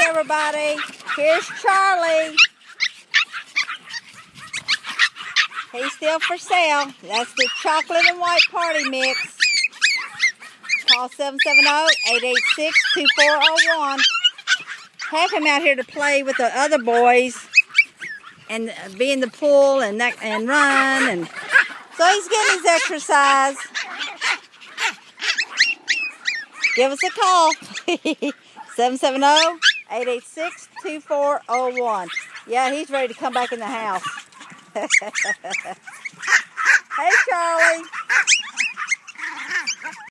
everybody. Here's Charlie. He's still for sale. That's the chocolate and white parti mix. Call 770-886-2401. Have him out here to play with the other boys and uh, be in the pool and that, and run and so he's getting his exercise. Give us a call. Oh, 770-886-2401. Yeah, he's ready to come back in the house.